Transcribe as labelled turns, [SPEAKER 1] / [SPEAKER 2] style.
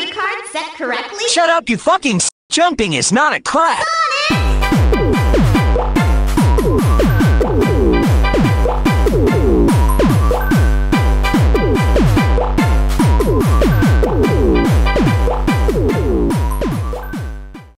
[SPEAKER 1] Memory card set correctly?
[SPEAKER 2] Shut up, you fucking s- Jumping is not a clap.